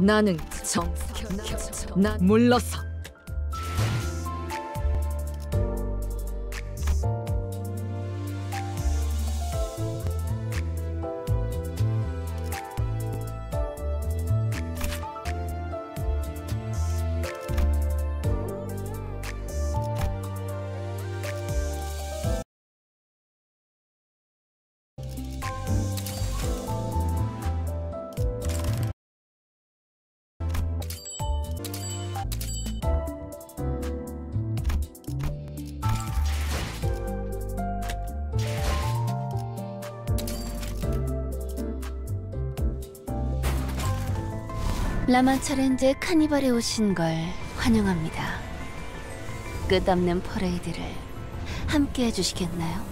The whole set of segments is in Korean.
나는 정, 나 물러서. 라만차랜드 카니발에 오신 걸 환영합니다. 끝없는 퍼레이드를 함께 해주시겠나요?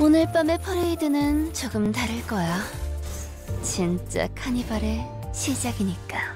오늘 밤의 퍼레이드는 조금 다를 거야. 진짜 카니발의 시작이니까.